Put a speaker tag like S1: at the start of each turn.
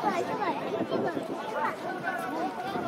S1: 过来，过来，过来，过来。